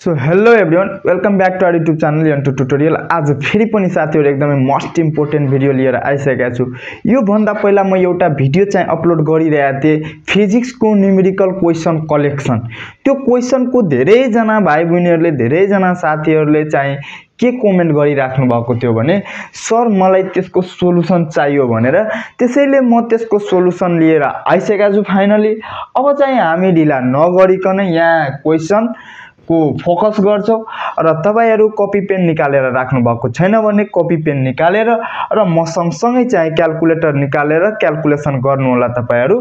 So hello everyone welcome back to our YouTube channel यन्टु tutorial आज फेरि पनि साथीहरू एकदमै मोस्ट इम्पोर्टेन्ट भिडियो लिएर आइसकेका छु। योभन्दा पहिला म एउटा भिडियो चाहिँ अपलोड गरिरहेको थिएँ फिजिक्सको न्युमेरिकल क्वेसन कलेक्सन त्यो क्वेसनको धेरैजना भाइ बहिनीहरूले धेरैजना साथीहरूले चाहिँ के कमेन्ट गरिराख्नु भएको थियो भने सर मलाई त्यसको सोलुसन चाहियो भनेर। त्यसैले म त्यसको सोलुसन लिएर आइसकेका छु फाइनली अब चाहिँ हामी ढिला नगरिकन यहाँ क्वेसन को फोकस गर्छौँ र तपाईँहरू कपी पेन निकालेर राख्नुभएको छैन भने कपी पेन निकालेर र म सँगसँगै चाहिँ क्यालकुलेटर निकालेर क्यालकुलेसन गर्नुहोला तपाईँहरू।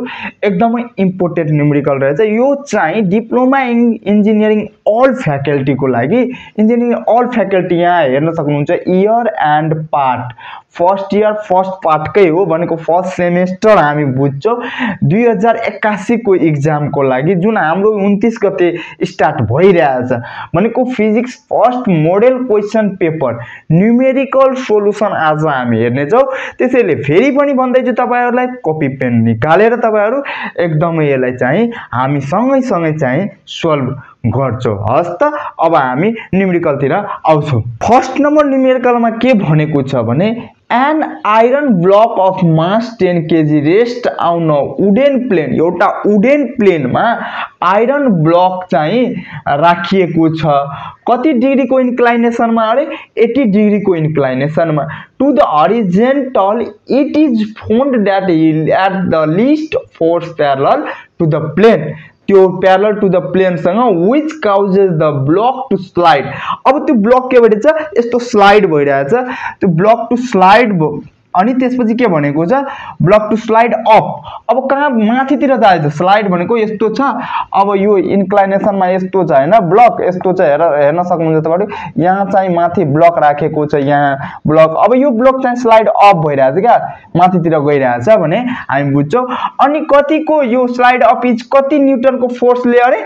एकदमै इम्पोर्टेन्ट न्युमेरिकल रहेछ। यो चाहिँ डिप्लोमा इन इन्जिनियरिङ अल फ्याकल्टीको लागि। इन्जिनियरिङ अल फ्याकल्टी यहाँ हेर्न सक्नुहुन्छ year and part first year first पार्टकै हो भनेको फर्स्ट सेमेस्टर हामी बुझ्छौँ दुई हजार एक्कासीको इक्जामको लागि जुन हाम्रो उन्तिस गते स्टार्ट भइरहेछ। भनेको physics first model question paper numerical solution आज हामी हेर्नेछौँ। त्यसैले फेरि पनि भन्दैछु तपाईँहरूलाई कपी पेन निकालेर तपाईँहरू एकदमै यसलाई चाहिँ हामी सँगैसँगै चाहिँ सोल्भ गर्छौँ। हस् त अब हामी न्युमेरिकलतिर आउँछौँ। फर्स्ट नम्बर न्युमेरिकलमा के भनेको छ भने an iron block of mass ten KG rest on wooden plane एउटा वुडेन प्लेनमा आइरन ब्लक चाहिँ राखिएको छ। कति डिग्रीको इन्क्लाइनेसनमा अरे? एट्टी डिग्रीको इन्क्लाइनेसनमा। To the horizontal it is found that at the least force parallel to the plane त्यो parallel to the प्लेनसँग which causes the block to slide अब त्यो ब्लक के भइरहेछ यस्तो स्लाइड भइरहेछ। त्यो ब्लक टु स्लाइड अनि त्यसपछि के भनेको छ? ब्लक टु स्लाइड अप अब कहाँ? माथितिर जान्छ स्लाइड भनेको यस्तो छ। अब यो इन्क्लाइनेसनमा यस्तो छ होइन? ब्लक यस्तो छ हेर हेर्न सक्नुहुन्छ तपाईँहरू। यहाँ चाहिँ माथि ब्लक राखेको छ यहाँ ब्लक अब यो ब्लक चाहिँ स्लाइड अप भइरहेछ क्या। माथितिर गइरहेछ भने हामी बुझ्छौँ। अनि कतिको यो स्लाइड अप इज कति न्युटनको फोर्सले अरे?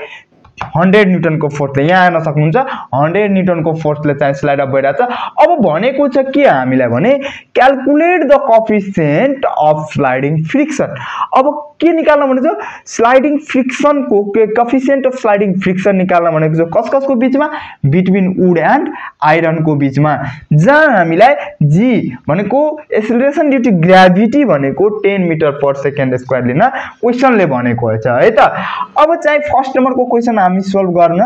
हन्ड्रेड न्युटनको फोर्सले यहाँ हेर्न सक्नुहुन्छ। हन्ड्रेड न्युटनको फोर्सले चाहिँ स्लाइड अप भइरहेछ। अब भनेको छ के हामीलाई भने calculate the coefficient of sliding friction अब के निकाल्न भनेको छ? स्लाइडिङ फ्रिक्सनको कफिसियन्ट अफ स्लाइडिङ फ्रिक्सन निकाल्न भनेको छ कस कसको बिचमा? बिट्विन वुड एन्ड आइरनको बिचमा। जहाँ हामीलाई जी भनेको एसिलेसन ड्यु टु ग्राभिटी भनेको ten metre per second square लिन क्वेसनले भनेको छ है त? अब चाहिँ फर्स्ट नम्बरको क्वेसन हामी सोल्भ गर्न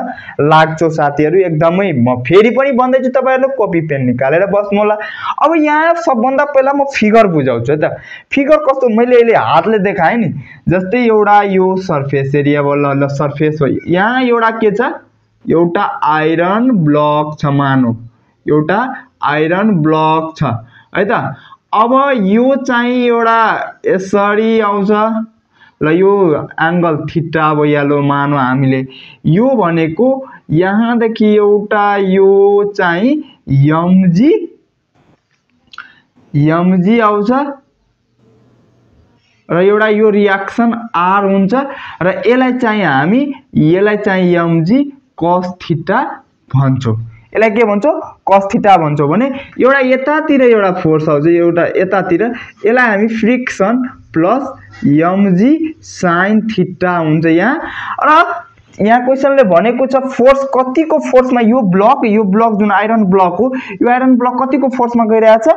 लाग्छौँ साथीहरू। एकदमै म फेरि पनि भन्दैछु तपाईँहरूले कपी पेन निकालेर बस्नु होला। अब यहाँ सबभन्दा पहिला म फिगर बुझाउँछु है त। फिगर कस्तो? मैले अहिले हातले देखाएँ नि। जस्तै एउटा यो सर्फेस एरिया ल सर्फेस हो यहाँ एउटा के छ? एउटा आइरन ब्लक छ मानौ। एउटा आइरन ब्लक छ। है त? अब यो चाहिँ एउटा यसरी आउँछ। ल यो एङ्गल थिटा भइहाल्यो मानौँ हामीले। यो भनेको यहाँदेखि एउटा यो चाहिँ यमजी यमजी आउँछ। र एउटा यो रियाक्सन आर हुन्छ। र यसलाई चाहिँ हामी यसलाई चाहिँ यमजी कस थिटा भन्छौँ। यसलाई के भन्छौँ? कस थिटा भन्छौँ भने एउटा यतातिर एउटा फोर्स आउँछ एउटा यतातिर। यसलाई हामी friction plus MG sine theta हुन्छ यहाँ। र यहाँ क्वेसनले भनेको छ फोर्स कतिको फोर्समा यो ब्लक यो ब्लक जुन आइरन ब्लक हो यो आइरन ब्लक कतिको फोर्समा गइरहेछ?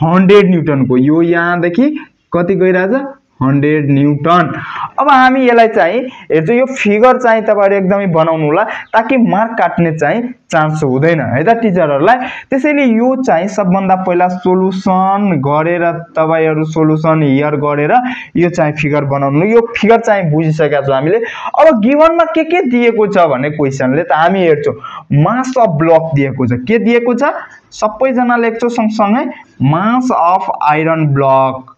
हन्ड्रेड न्युटनको यो यहाँदेखि कति गइरहेछ? Hundred newton. अब हामी यसलाई चाहिँ हेर्छु यो फिगर चाहिँ तपाईँहरू एकदमै बनाउनु होला ताकि मार्क काट्ने चाहिँ चान्स हुँदैन है त टिचरहरूलाई? त्यसैले यो चाहिँ सबभन्दा पहिला सोलुसन गरेर तपाईँहरू सोलुसन हियर गरेर यो चाहिँ फिगर बनाउनु। यो फिगर चाहिँ बुझिसकेका छौँ हामीले। अब गिभनमा के के दिएको छ भने क्वेसनले त हामी हेर्छौँ। मास अफ ब्लक दिएको छ। के दिएको छ? सबैजना लेख्छौँ सँगसँगै mass of iron block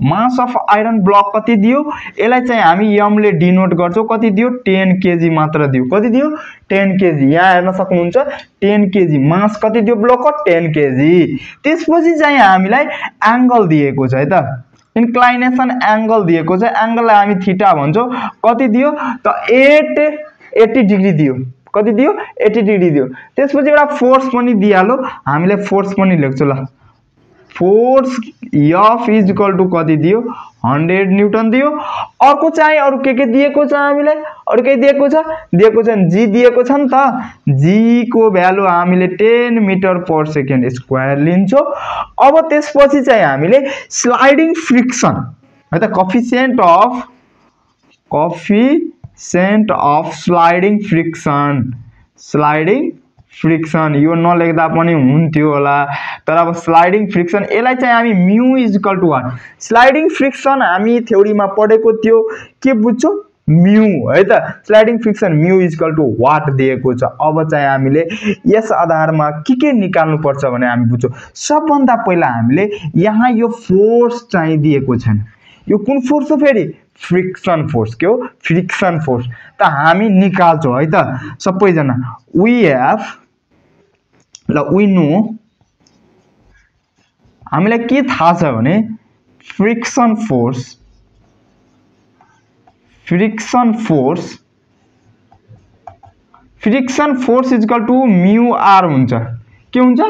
mass of iron block कति दियो? यसलाई चाहिँ हामी यमले डिनोट गर्छौँ। कति दियो? टेन केजी मात्र दियो। कति दियो? टेन केजी यहाँ हेर्न सक्नुहुन्छ टेन केजी मास कति दियो ब्लक टेन केजी त्यसपछि चाहिँ हामीलाई एङ्गल दिएको छ है त? इन्क्लाइनेसन एङ्गल दिएको छ। एङ्गललाई हामी थिटा भन्छौँ। कति दियो? त एट एट्टी डिग्री दियो। कति दियो? एट्टी डिग्री दियो। त्यसपछि एउटा फोर्स पनि दिइहाल्यो हामीले फोर्स पनि लेख्छौँ ल। Force F is equal to कति दियो? हन्ड्रेड न्युटन दियो। अर्को चाहिँ अरू के के दिएको छ हामीलाई? अरू केही दिएको छ? दिएको छ जी दिएको छ नि त। जीको भ्यालु हामीले ten metre per second square लिन्छौँ। अब त्यसपछि चाहिँ हामीले स्लाइडिङ फ्रिक्सन है त coefficient of coefficient of sliding friction sliding friction यो नलेख्दा पनि हुन्थ्यो होला। तर अब स्लाइडिङ फ्रिक्सन यसलाई चाहिँ हामी mu is equal to one sliding friction हामी थ्योरीमा पढेको थियो। के बुझ्छौँ? म्यु है त? Sliding friction mu is equal to what दिएको छ? अब चाहिँ हामीले यस आधारमा के के निकाल्नुपर्छ भने हामी बुझ्छौँ। सबभन्दा पहिला हामीले यहाँ यो फोर्स चाहिँ दिएको छैन। यो कुन फोर्स हो फेरि? फ्रिक्सन फोर्स के हो? फ्रिक्सन फोर्स त हामी निकाल्छौँ है त? सबैजना वी हेभ ल वी नो हामीलाई के थाहा छ भने friction force friction force friction force is equal to mu R हुन्छ। के हुन्छ?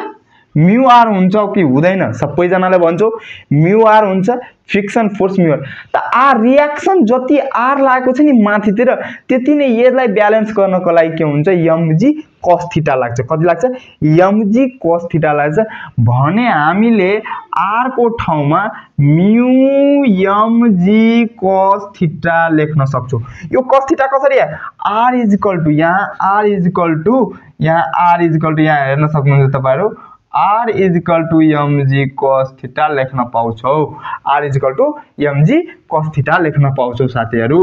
म्यु आर हुन्छ कि हुँदैन सबैजनाले भन्छौँ म्यु आर हुन्छ फ्रिक्सन फोर्स म्यु आर त आर रियाक्सन जति आर लागेको छ नि माथितिर त्यति नै यसलाई ब्यालेन्स गर्नको लागि के हुन्छ यमजी कस थिटा लाग्छ। कति लाग्छ? यमजी कस थिटा लाग्छ। भने हामीले आरको ठाउँमा म्यु यमजी कस थिटा लेख्न सक्छौँ। यो कस थिटा कसरी आर इजिकल टु यहाँ आर इजिकल टु यहाँ आर इजिकल टु यहाँ हेर्न सक्नुहुन्छ तपाईँहरू। R is equal to MG cos theta लेख्न पाउँछौ। R is equal to MG cos theta लेख्न पाउँछौ साथीहरू।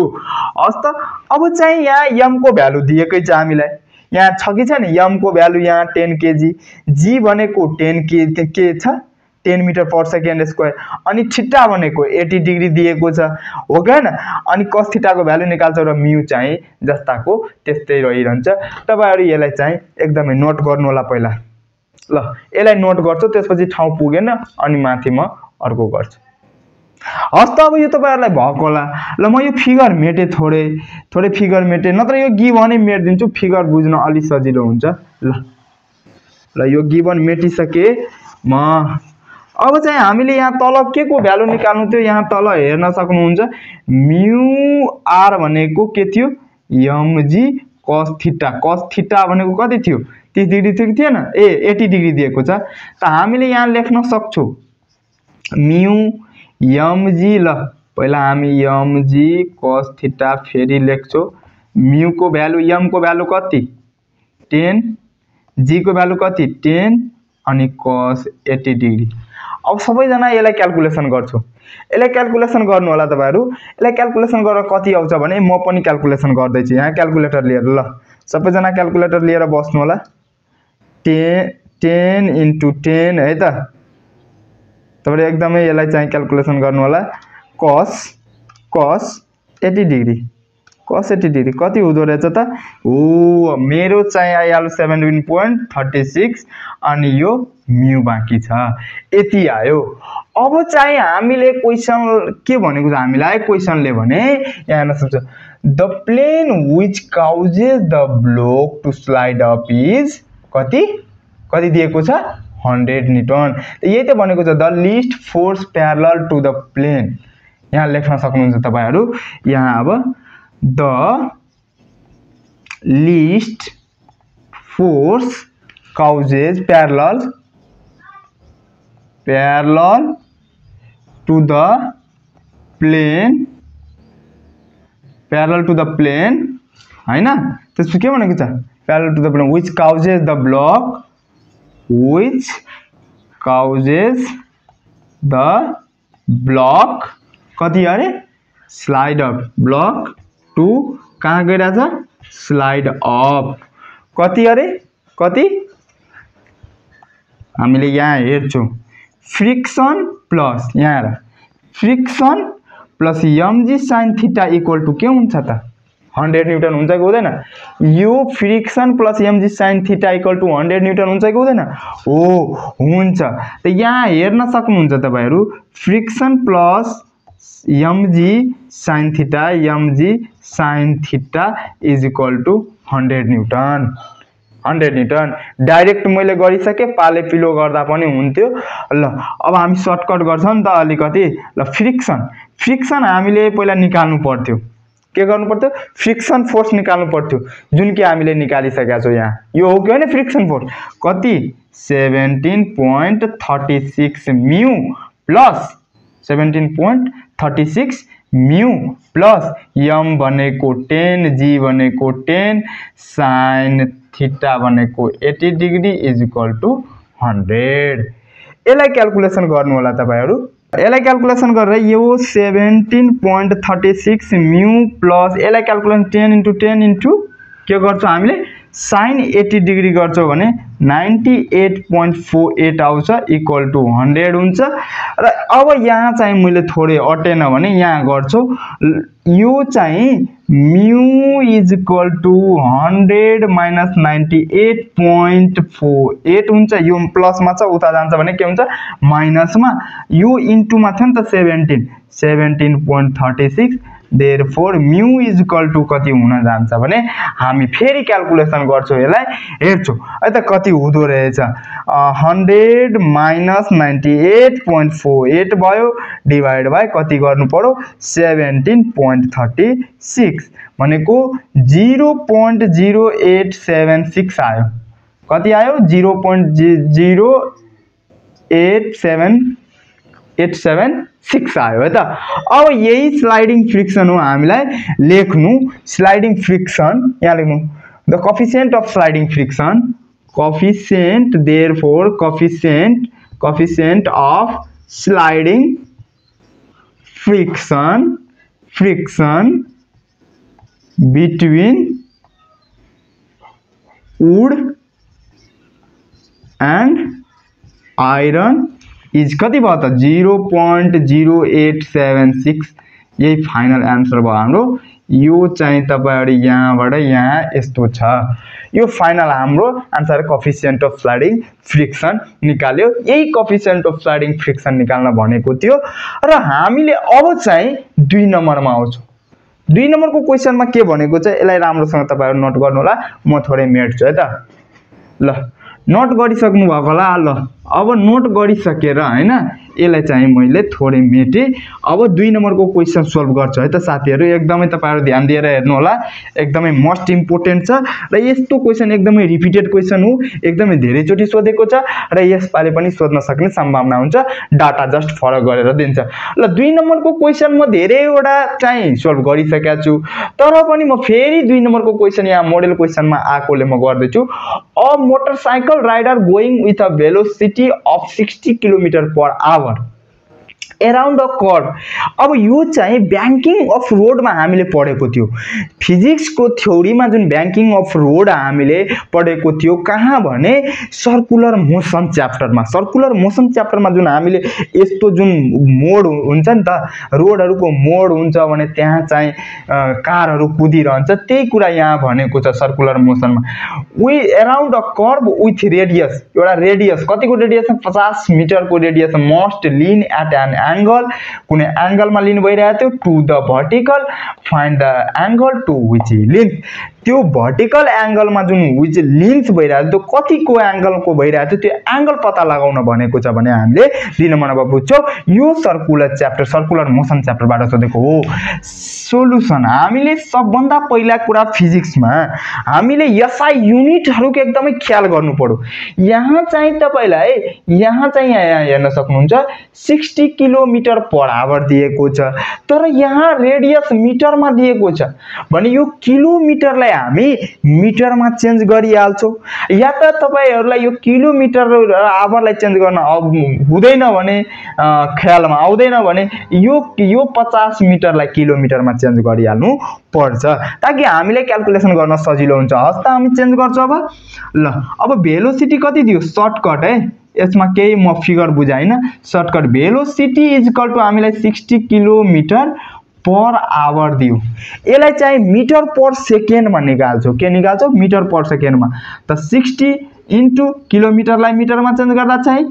हस् त अब चाहिँ यहाँ यमको भ्यालु दिएकै छ हामीलाई। यहाँ छ कि छैन? यमको भ्यालु यहाँ टेन केजी। जी भनेको टेन के के छ? Ten metre per second square. अनि ठिट्टा भनेको एटी डिग्री दिएको छ। हो कि होइन? अनि कस थिटाको भ्यालु निकाल्छ र म्यु चाहिँ जस्ताको त्यस्तै रहिरहन्छ। तपाईँहरू यसलाई चाहिँ एकदमै नोट गर्नु होला पहिला। ल यसलाई नोट गर्छु त्यसपछि ठाउँ पुगेन अनि माथि म अर्को गर्छु। हस् त अब यो तपाईँहरूलाई भएको होला। ल म यो फिगर मेटेँ थोरै थोरै फिगर मेटेँ नत्र यो गिभनै मेटिदिन्छु फिगर बुझ्न अलिक सजिलो हुन्छ। ल ल यो गिभन मेटिसकेँ म अब चाहिँ हामीले यहाँ तल के को भ्यालु निकाल्नु थियो? यहाँ तल हेर्न सक्नुहुन्छ। म्यु आर भनेको के थियो? यमजी कस थिटा कस थिटा भनेको कति थियो? तिस डिग्री थियो कि थिएन ए एट्टी डिग्री दिएको छ। त हामीले यहाँ लेख्न सक्छौँ। म्यु यमजी ल। पहिला हामी यमजी कस थिटा फेरि लेख्छौँ। म्युको भ्यालु यमको भ्यालु कति? टेन। जीको भ्यालु कति? टेन अनि कस एट्टी डिग्री। अब सबैजना यसलाई क्यालकुलेसन गर्छु। यसलाई क्यालकुलेसन गर्नु होला तपाईँहरू। यसलाई क्यालकुलेसन गरेर कति आउँछ भने म पनि क्यालकुलेसन गर्दैछु। यहाँ क्यालकुलेटर लिएर ल। सबैजना क्यालकुलेटर लिएर बस्नु होला। टेन टेन इन्टु टेन है त? तपाईँले एकदमै यसलाई चाहिँ क्यालकुलेसन गर्नु होला cos cos eighty degree cos eighty degree कति हुँदो रहेछ त? हो मेरो चाहिँ आइहाल्यो सेभेन्टिन पोइन्ट थर्टी सिक्स अनि यो म्यु बाँकी छ। यति आयो। अब चाहिँ हामीले क्वेसन के भनेको छ? हामीलाई क्वेसनले भने यहाँ हेर्न सक्छ the plane which causes the block to slide up is कति? कति दिएको छ? Hundred newton. यही त भनेको छ the least force parallel to the plane. यहाँ लेख्न सक्नुहुन्छ तपाईँहरू यहाँ अब the least force causes parallel parallel to the plane parallel to the plane होइन? त्यसपछि के भनेको छ? Parallel to the plane which causes the block which causes the block कति अरे? स्लाइड अप ब्लक टु कहाँ गइरहेछ? स्लाइड अप कति अरे? कति? हामीले यहाँ हेर्छौँ। फ्रिक्सन प्लस यहाँ friction plus MG sine theta equal to के हुन्छ त? हन्ड्रेड न्युटन हुन्छ कि हुँदैन? यो friction plus MG sine theta equal to hundred newton हुन्छ कि हुँदैन? हो हुन्छ। त यहाँ हेर्न सक्नुहुन्छ तपाईँहरू friction plus MG sine theta MG sine theta is equal to hundred newton. Hundred newton. Direct मैले गरिसकेँ पाले पिलो गर्दा पनि हुन्थ्यो। ल अब हामी सर्टकट गर्छौँ नि त अलिकति। ल फ्रिक्सन। फ्रिक्सन हामीले पहिला निकाल्नु पर्थ्यो। के गर्नु पर्थ्यो फ्रिक्सन फोर्स निकाल्नु पर्थ्यो। जुन कि हामीले निकालिसकेका छौँ यहाँ। यो हो कि होइन फ्रिक्सन फोर्स कति? Seventeen point thirty six mu plus seventeen point thirty six mu plus M भनेको टेन जी भनेको टेन साइन थिटा भनेको eighty degree is equal to hundred यसलाई क्यालकुलेसन गर्नु होला तपाईँहरू। यसलाई क्यालकुलेसन गरेर यो seventeen point thirty six mu plus यसलाई calculation ten into ten into के गर्छौँ हामीले साइन एट्टी डिग्री गर्छौँ भने ninety eight point four eight आउँछ इक्वल टु हन्ड्रेड हुन्छ। र अब यहाँ चाहिँ मैले थोरै अटेन भने यहाँ गर्छु। यो चाहिँ mu is equal to hundred minus ninety eight point four eight हुन्छ। यो प्लसमा छ उता जान्छ भने के हुन्छ? माइनसमा। यो इन्टुमा थियो नि त seventeen seventeen point thirty six therefore mu is equal to कति हुन जान्छ भने हामी फेरि क्यालकुलेसन गर्छौँ यसलाई। हेर्छौँ। है त कति हुँदो रहेछ? Hundred minus ninety eight point four eight भयो डिभाइड बाई कति गर्नु पऱ्यो? Seventeen point thirty six. भनेको zero point zero eight seven six आयो। कति आयो? जिरो पोइन्ट जि zero eight seven eight seven six आयो है त। अब यही स्लाइडिङ फ्रिक्सन हो हामीलाई लेख्नु। स्लाइडिङ फ्रिक्सन यहाँ लेख्नु। The coefficient of sliding friction coefficient therefore coefficient coefficient of sliding friction friction between wood and iron is कति भयो त? Zero point zero eight seven six यही फाइनल एन्सर भयो हाम्रो। यो चाहिँ तपाईँहरू यहाँबाट यहाँ यस्तो छ। यो फाइनल हाम्रो answer coefficient of sliding friction निकाल्यो। यही कफिसियन्ट अफ स्लाइडिङ फ्रिक्सन निकाल्न भनेको थियो। र हामीले अब चाहिँ दुई नम्बरमा आउँछौँ। दुई नम्बरको क्वेसनमा के भनेको चाहिँ यसलाई राम्रोसँग तपाईँहरू नोट गर्नु होला म थोरै मेट्छु है त। ल नोट गरिसक्नु भएको होला। ल। अब नोट गरिसकेर होइन यसलाई चाहिँ मैले थोरै मेटेँ। अब दुई नम्बरको क्वेसन सोल्भ गर्छु है त साथीहरू। एकदमै तपाईँहरू ध्यान दिएर हेर्नु होला एकदमै मोस्ट इम्पोर्टेन्ट छ र यस्तो क्वेसन एकदमै रिपिटेड क्वेसन हो। एकदमै धेरैचोटि सोधेको छ र यसपालि पनि सोध्न सक्ने सम्भावना हुन्छ। डाटा जस्ट फरक गरेर दिन्छ। ल दुई नम्बरको क्वेसन म धेरैवटा चाहिँ सोल्भ गरिसकेको छु। तर पनि म फेरि दुई नम्बरको क्वेसन यहाँ मोडल क्वेसनमा आएकोले म गर्दैछु। A motorcycle rider going with a velocity of 60 kilometre per hour around a curve अब यो चाहिँ ब्याङ्किङ अफ रोडमा हामीले पढेको थियो। फिजिक्सको थ्योरीमा जुन ब्याङ्किङ अफ रोड हामीले पढेको थियो कहाँ भने सर्कुलर मोसन च्याप्टरमा सर्कुलर मोसन च्याप्टरमा जुन हामीले यस्तो जुन मोड हुन्छ नि त रोडहरूको मोड हुन्छ भने त्यहाँ चाहिँ कारहरू कुदिरहन्छ। त्यही कुरा यहाँ भनेको छ circular मोसनमा we around a curve with radius एउटा रेडियस कतिको रेडियस पचास मिटरको radius must lean at an angle कुनै एङ्गलमा लिनु भइरहेको थियो to the vertical find the angle to which leans त्यो भर्टिकल एङ्गलमा जुन विच लिन्थ भइरहेको थियो कतिको एङ्गलको भइरहेको थियो त्यो एङ्गल पत्ता लगाउन भनेको छ भने हामीले दुई नम्बरमा बुझ्छौँ? यो सर्कुलर च्याप्टर सर्कुलर मोसन च्याप्टरबाट सोधेको हो सोल्युसन हामीले सबभन्दा पहिला कुरा फिजिक्समा हामीले एसआई युनिटहरूको एकदमै ख्याल गर्नु पऱ्यो। यहाँ चाहिँ तपाईँलाई यहाँ चाहिँ यहाँ हेर्न सक्नुहुन्छ सिक्सटी किलोमिटर पर आवर दिएको छ तर यहाँ रेडियस मिटरमा दिएको छ। भने यो किलोमिटरलाई हामी मिटरमा चेन्ज गरिहाल्छौँ। या त तपाईँहरूलाई यो किलोमिटर आवरलाई चेन्ज गर्न हुँदैन भने ख्यालमा आउँदैन भने यो यो पचास मिटरलाई किलोमिटरमा चेन्ज गरिहाल्नु पर्छ। ताकि हामीलाई क्यालकुलेसन गर्न सजिलो हुन्छ। हस् त हामी चेन्ज गर्छौँ अब। ल अब भेलोसिटी कति दियो? सर्टकट है। यसमा केही म figure बुझाइनँ। Shortcut velocity is equal to हामीलाई सिक्सटी किलोमिटर पर आवर दियो यसलाई चाहिँ मिटर पर सेकेन्डमा निकाल्छौँ। के निकाल्छौँ? मिटर पर सेकेन्डमा। त सिक्सटी इन्टु किलोमिटरलाई मिटरमा चेन्ज गर्दा चाहिँ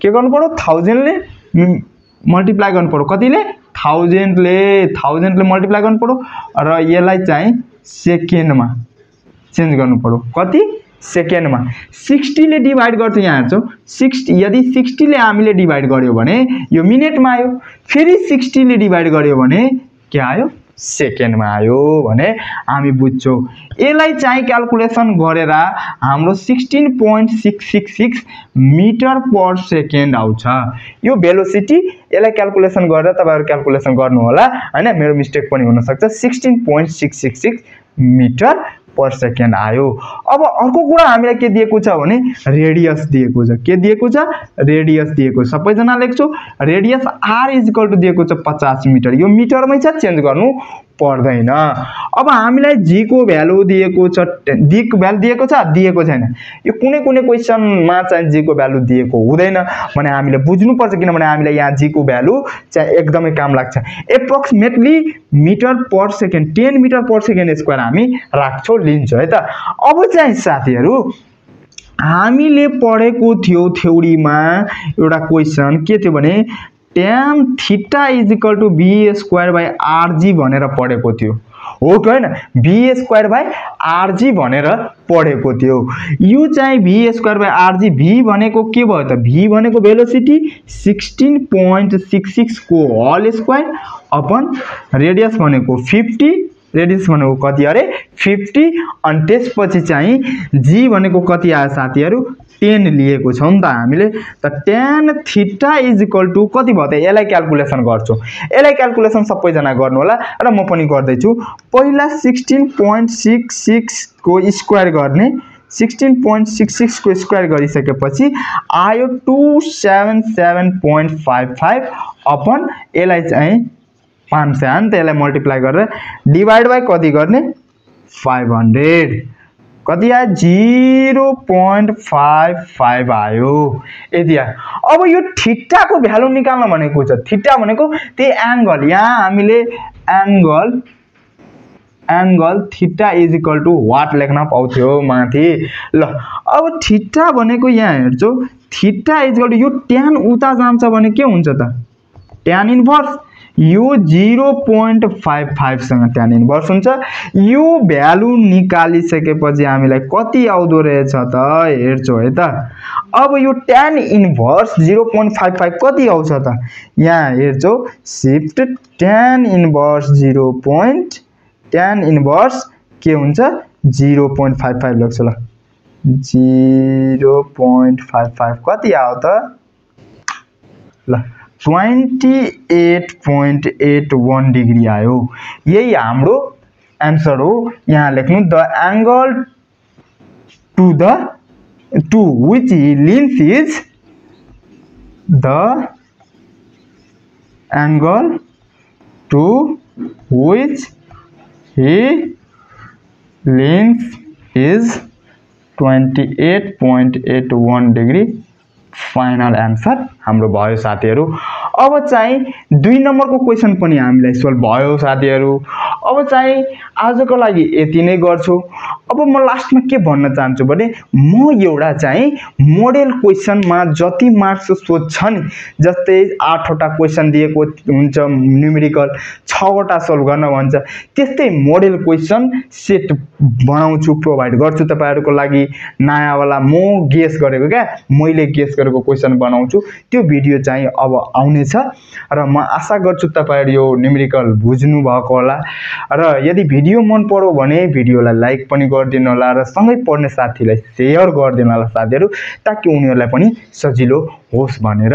के गर्नु पऱ्यो? थाउजन्डले मल्टिप्लाई गर्नु पऱ्यो। कतिले? थाउजन्डले। थाउजन्डले मल्टिप्लाई गर्नु पऱ्यो। र यसलाई चाहिँ सेकेन्डमा चेन्ज गर्नु पऱ्यो। कति? सेकेन्डमा। सिक्सटीले डिभाइड गर्छ यहाँ हेर्छौँ। सिक्सटी यदि सिक्सटीले हामीले डिभाइड गऱ्यो भने यो मिनटमा आयो। फेरि सिक्सटीले डिभाइड गऱ्यो भने के आयो? सेकेन्डमा आयो भने हामी बुझ्छौँ। यसलाई चाहिँ क्यालकुलेसन गरेर हाम्रो sixteen point six six six metre per second आउँछ। यो भेलोसिटी यसलाई क्यालकुलेसन गरेर तपाईँहरू क्यालकुलेसन गर्नुहोला। होइन मेरो मिस्टेक पनि हुनसक्छ। Sixteen point six six six metre per second आयो। अब अर्को कुरा हामीलाई के दिएको छ भने रेडियस दिएको छ। के दिएको छ? रेडियस दिएको सबैजना लेख्छु। रेडियस आर इजिकल टु दिएको छ पचास मिटर। यो मिटरमै छ चेन्ज गर्नु। पर्दैन। अब हामीलाई जीको भ्यालु दिएको छ जीको भ्यालु दिएको छ दिएको छैन। यो कुनै कुनै क्वेसनमा चाहिँ जीको भ्यालु दिएको हुँदैन। भने हामीले बुझ्नुपर्छ किनभने हामीलाई यहाँ जीको भ्यालु चाहिँ एकदमै काम लाग्छ। Approximately metre per second ten metre per second square हामी राख्छौँ लिन्छौँ है त। अब चाहिँ साथीहरू हामीले पढेको थियो थ्योरीमा एउटा क्वेसन के थियो भने tan theta is equal to B square by RG भनेर पढेको थियो। हो कि होइन? बी स्क्वायर बाई आरजी भनेर पढेको थियो। यो चाहिँ V square by RG V भनेको के भयो त? भी भनेको भेलोसिटी सिक्सटिन पोइन्ट सिक्स सिक्सको हल स्क्वायर अपन रेडियस भनेको फिफ्टी रेडियस भनेको कति अरे? फिफ्टी अनि त्यसपछि चाहिँ जी भनेको कति आयो साथीहरू? टेन लिएको छौँ नि त हामीले। त tan theta is equal to कति भयो त? यसलाई क्यालकुलेसन गर्छौँ। यसलाई क्यालकुलेसन सबैजना गर्नु होला र म पनि गर्दैछु। पहिला सिक्सटिन पोइन्ट सिक्स सिक्सको स्क्वायर गर्ने सिक्सटिन पोइन्ट सिक्स सिक्सको स्क्वायर गरिसकेपछि आयो two seven seven point five five upon यसलाई चाहिँ पाँच सय नि त यसलाई मल्टिप्लाई गरेर डिभाइड बाई कति गर्ने? फाइभ हन्ड्रेड कति आयो? जिरो पोइन्ट फाइभ फाइभ आयो। यति आयो अब यो ठिट्टाको भ्यालु निकाल्न भनेको छ ठिट्टा भनेको त्यही एङ्गल यहाँ हामीले angle angle theta is equal to what लेख्न पाउँथ्यो माथि? ल अब ठिट्टा भनेको यहाँ हेर्छु थिट्टा इज इक्वल टु यो ट्यान उता जान्छ भने के हुन्छ त? ट्यान इन्भर्स यो जिरो पोइन्ट फाइभ फाइभसँग त्यहाँ इन्भर्स हुन्छ। यो भ्यालु निकालिसकेपछि हामीलाई कति आउँदो रहेछ त हेर्छौँ है त। अब यो tan inverse zero point five five कति आउँछ त? यहाँ हेर्छौँ shift tan inverse zero point tan inverse के हुन्छ? जिरो पोइन्ट फाइभ फाइभ लेख्छु ल। जिरो पोइन्ट फाइभ फाइभ कति आयो त? ल। Twenty eight point eight one degree आयो। यही हाम्रो एन्सर हो। यहाँ लेख्नु the angle to the to which leans is the angle to which he leans is twenty eight point eight one degree final answer हाम्रो भयो साथीहरू अब चाहिँ दुई नम्बरको क्वेसन पनि हामीलाई सोल्भ भयो साथीहरू। अब चाहिँ आजको लागि यति नै गर्छु। अब म लास्टमा के भन्न चाहन्छु भने म एउटा चाहिँ मोडेल क्वेसनमा जति मार्क्स सोध्छ नि जस्तै आठवटा क्वेसन दिएको हुन्छ न्युमेरिकल छवटा सोल्भ गर्न भन्छ त्यस्तै मोडेल क्वेसन सेट बनाउँछु प्रोभाइड गर्छु तपाईँहरूको लागि। नयाँवाला म गेस गरेको क्या मैले गेस गरेको क्वेसन बनाउँछु। त्यो भिडियो चाहिँ अब आउनेछ र म आशा गर्छु तपाईँहरू यो न्युमेरिकल बुझ्नु भएको होला। र यदि भिडियो मन पर्यो भने भिडियोलाई लाइक पनि गरिदिनु होला र सँगै पढ्ने साथीलाई सेयर गरिदिनु होला साथीहरू ताकि उनीहरूलाई पनि सजिलो होस् भनेर